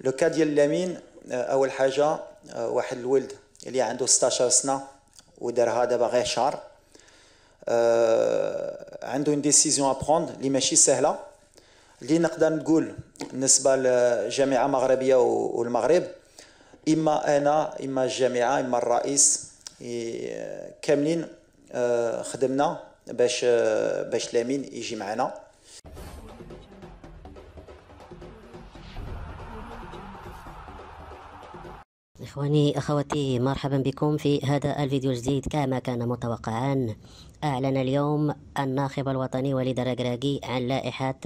le cas ديال لامين أول حاجة واحد الولد اللي عنده 16 سنة ودارها دابا غير شهر عنده une décision à prendre اللي ماشي سهلة. اللي نقدر نقول بالنسبة للجامعة المغربية والمغرب إما أنا إما الجامعة إما الرئيس كاملين خدمنا باش باش لامين يجي معنا. إخواني أخواتي مرحبا بكم في هذا الفيديو الجديد كما كان متوقعا. أعلن اليوم الناخب الوطني وليد الركراكي عن لائحة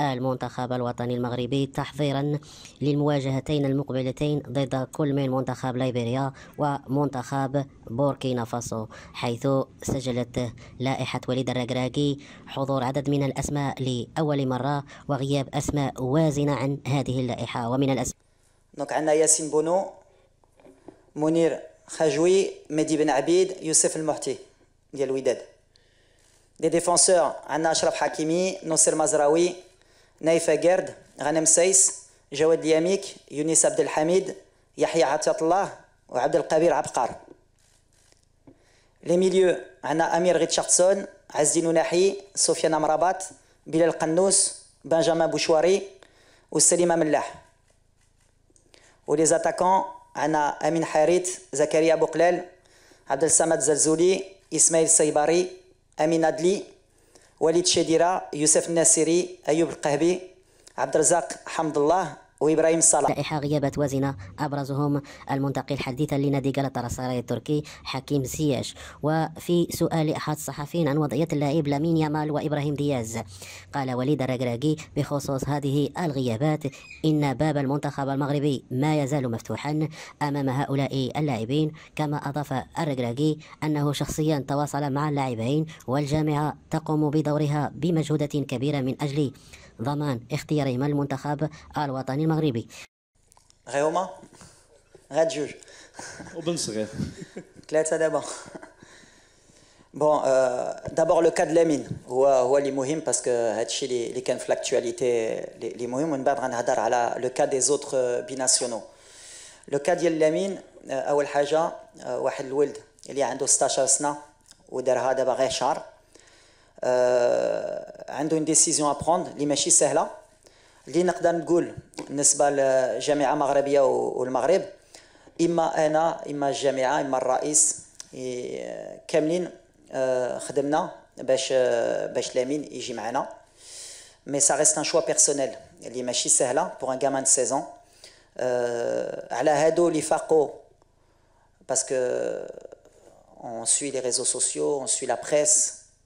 المنتخب الوطني المغربي تحضيرا للمواجهتين المقبلتين ضد كل من منتخب ليبيريا ومنتخب بوركينا فاسو حيث سجلت لائحة وليد الركراكي حضور عدد من الأسماء لأول مرة وغياب أسماء وازنة عن هذه اللائحة. ومن الأسماء donc عندنا ياسين بونو منير خجوي مهدي بن عبيد يوسف المطيع ديال الوداد. les défenseurs عندنا اشرف حكيمي نصير مزراوي نايف أكرد غانم سايس جواد الياميك يونس عبد الحميد يحيى عطية الله وعبد الكبير عبقار les milieux عندنا امير ريتشاردسون عز الدين أوناحي سفيان امرابات بلال الخنوس بنجامين بوشواري وسليمه ملاح ولي زاتاكون عندنا أمين حارث زكريا بوقلال عبد الصمد زلزولي إسماعيل السيباري أمين ادلي وليد شديرة يوسف الناصري أيوب القهبي عبد الرزاق حمد الله وإبراهيم صلاح. لائحة غيابات وازنه أبرزهم المنتقل حديثا لنادي غلطة التركي حكيم زياش. وفي سؤال أحد الصحفيين عن وضعية اللاعب لامين يامال وإبراهيم دياز قال وليد الركراكي بخصوص هذه الغيابات إن باب المنتخب المغربي ما يزال مفتوحا أمام هؤلاء اللاعبين. كما أضاف الركراكي أنه شخصيا تواصل مع اللاعبين والجامعة تقوم بدورها بمجهودات كبيرة من أجل ضمان اختيارهما المنتخب الوطني المغربي. غير هما؟ غاد جوج. وبن صغير. ثلاثة دابا. bon d'abord le cas de لامين هو هو اللي مهم parce que هادشي اللي كان في l'actualité اللي مهم ومن بعد غنهضر على le cas des autres binationaux le cas ديال لامين اول حاجة واحد الولد اللي عنده 16 سنه ودارها دابا غير شهر عنده اون ديسيزيون ا بروند اللي ماشي سهله اللي نقدر نقول بالنسبه للجامعه المغربيه والمغرب اما انا اما الجامعه اما الرئيس كاملين خدمنا باش باش لامين يجي معنا مي سا ريست ان شوا بيرسونيل اللي ماشي سهله بور ان غامان دو 16 على هادو اللي فاقوا باسكو on suit les réseaux sociaux on suit la presse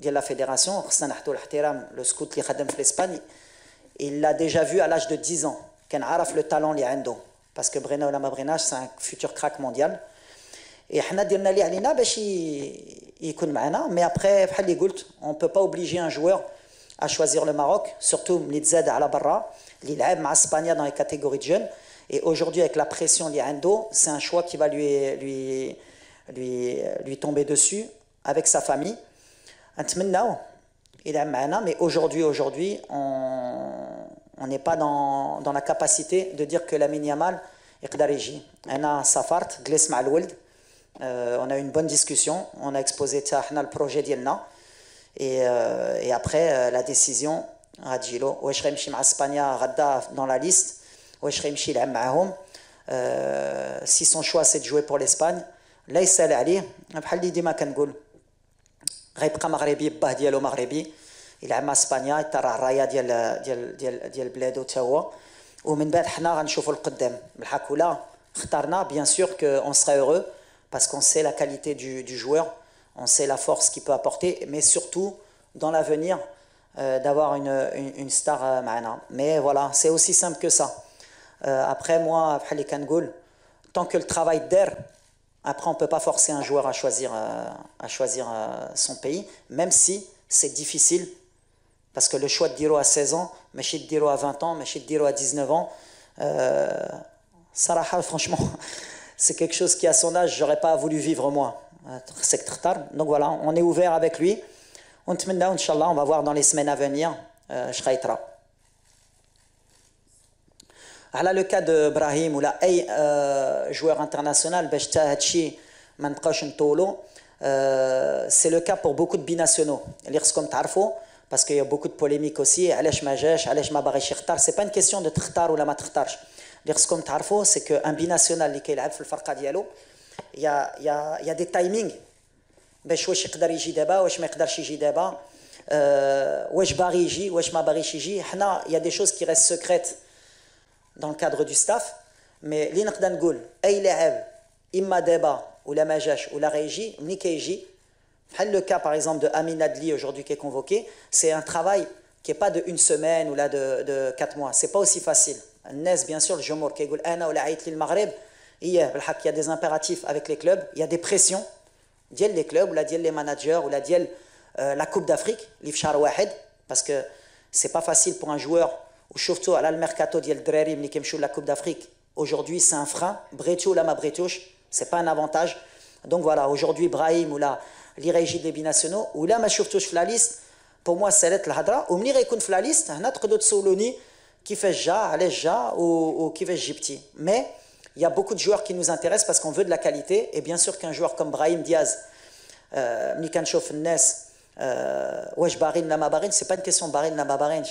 de la fédération, le scout qui خدم في l'Espagne, il l'a déjà vu à l'âge de 10 ans, كان عارف le talent اللي عنده parce que Brena ولا ما بريناش c'est un futur crack mondial et حنا درنا اللي علينا باش يكون معنا mais après بحال اللي قلت on peut pas obliger un joueur à choisir le Maroc surtout ملي تزاد على برا اللي لعب مع اسبانيا dans les catégories de jeunes et aujourd'hui avec la pression اللي عنده c'est un choix qui va lui lui lui lui tomber dessus avec sa famille نتمناو يلعب معنا mais aujourd'hui aujourd'hui on n'est pas dans dans la capacité de dire que Lamine Yamal يقدر يجي انا سافرت جلست مع الولد on a eu une bonne discussion on a exposé حتى حنا البروجي ديالنا et et après la décision غتجي له واش غيمشي مع اسبانيا غدا dans la liste واش غيمشي يلعب معاهم si son choix c'est de jouer pour l'Espagne لا يسال عليه بحال اللي ديما كنقول غيبقى مغربي باه ديالو مغربي يلعب مع اسبانيا يطرع الرايه ديال ديال ديال ديال بلادو حتى هو ومن بعد حنا غنشوفوا القدام بالحق ولا اخترنا bien sûr que on sera heureux parce qu'on sait la qualité du, du joueur on sait la force qu'il peut apporter mais surtout dans l'avenir euh, d'avoir une, une, une star euh, معنا mais voilà c'est aussi simple que ça après moi tant que le travail d'air après, on ne peut pas forcer un joueur à choisir, euh, à choisir euh, son pays, même si c'est difficile. Parce que le choix de Diro à 16 ans, mais de Diro à 20 ans, mais de Diro à 19 ans, euh, Sarah, franchement, c'est quelque chose qui, à son âge, j'aurais pas voulu vivre moi. Euh, c'est tard. Donc voilà, on est ouvert avec lui. On te va voir dans les semaines à venir. Je على لو كا دو ابراهيم ولا اي جوار انترناسيونال باش تا هادشي ما نبقاوش نطولو سي لو كا بور بوكو دو بيناسيونو اللي خصكم تعرفوا باسكو يا بوكو دو بوليميك اوسي علاش ما جاش علاش ما باغيش يختار سي با ان كيسيون دو تختار ولا ما تختارش اللي خصكم تعرفوا سي كو ان بيناسيونال اللي كيلعب في الفرقه ديالو يا يا يا دي تايمينغ باش واش يقدر يجي دابا واش ما يقدرش يجي دابا واش باغي يجي واش ما باغيش يجي حنا يا دي شوز كي ريست سكريت دون الكادر دو ستاف مي اللي نقدر نقول اي لاعب اما دابا ولا ما جاش ولا غيجي ملي كيجي بحال لو كا باغ اكزومبل دو امين ادلي aujourd'hui qui est convoqué c'est un travail qui est pas de une semaine ou là de de 4 mois c'est pas aussi facile الناس bien sûr الجمهور كيقول انا ولا عيط لي المغرب هي بالحق il y a des impératifs avec les clubs il y a des pressions ديال les clubs ولا ديال les managers ولا ديال euh, la Coupe d'Afrique, l'Ifchar Wahed, parce que c'est pas facile pour un joueur, ou surtout à le mercato diel Dreri, la Coupe d'Afrique. Aujourd'hui, c'est un frein. Bretio, la ma Bretioche, c'est pas un avantage. Donc voilà, aujourd'hui, Brahim ou la l'Irégie des binationaux, ou là, ma Chouftouche la liste, pour moi, c'est l'être l'Hadra, ou m'nir ekun la liste, un autre d'autres Soloni, qui fait Ja, Alej ou, qui fait Gypti. Mais il y a beaucoup de joueurs qui nous intéressent parce qu'on veut de la qualité, et bien sûr qu'un joueur comme Brahim Diaz, euh, Nikanchof Ness, واش باغي ولا ما باغينش سي با كيسيون باغي ولا ما باغينش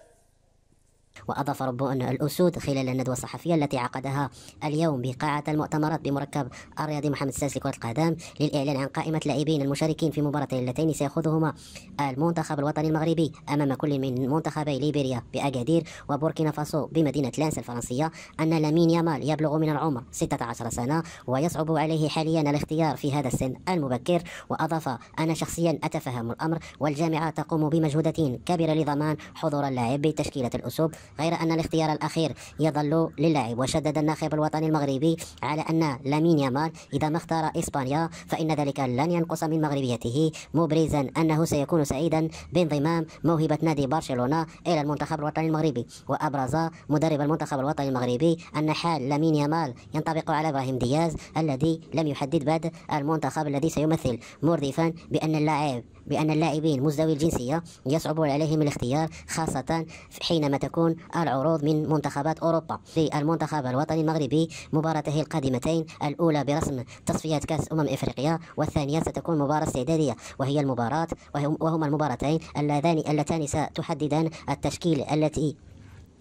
وأضاف رب أن الأسود خلال الندوة الصحفية التي عقدها اليوم بقاعة المؤتمرات بمركب الرياضي محمد السادس لكرة القدم للإعلان عن قائمة لاعبين المشاركين في مباراتين اللتين سيأخذهما المنتخب الوطني المغربي أمام كل من منتخبي ليبيريا بأكادير وبوركينا فاسو بمدينة لانس الفرنسية أن لامين يامال يبلغ من العمر 16 سنة ويصعب عليه حاليا الاختيار في هذا السن المبكر وأضاف أنا شخصيا أتفهم الأمر والجامعة تقوم بمجهودات كبيرة لضمان حضور اللاعب بتشكيلة الأسود غير أن الاختيار الأخير يظل للاعب وشدد الناخب الوطني المغربي على أن لامين يامال إذا ما اختار إسبانيا فإن ذلك لن ينقص من مغربيته مبرزا أنه سيكون سعيدا بانضمام موهبة نادي برشلونة إلى المنتخب الوطني المغربي. وأبرز مدرب المنتخب الوطني المغربي أن حال لامين يامال ينطبق على إبراهيم دياز الذي لم يحدد بعد المنتخب الذي سيمثل مردفا بأن اللاعب بأن اللاعبين مزدوي الجنسية يصعب عليهم الاختيار خاصة حينما تكون العروض من منتخبات أوروبا. في المنتخب الوطني المغربي مباراته القادمتين الأولى برسم تصفيات كأس أمم إفريقيا والثانية ستكون مباراة استعدادية. وهي المباراة وهما المباراتين اللذان اللتان ستحددان التشكيل التي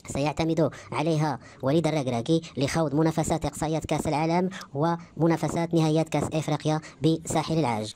سيعتمد عليها وليد الركراكي لخوض منافسات إقصائيات كأس العالم ومنافسات نهائيات كأس إفريقيا بساحل العاج.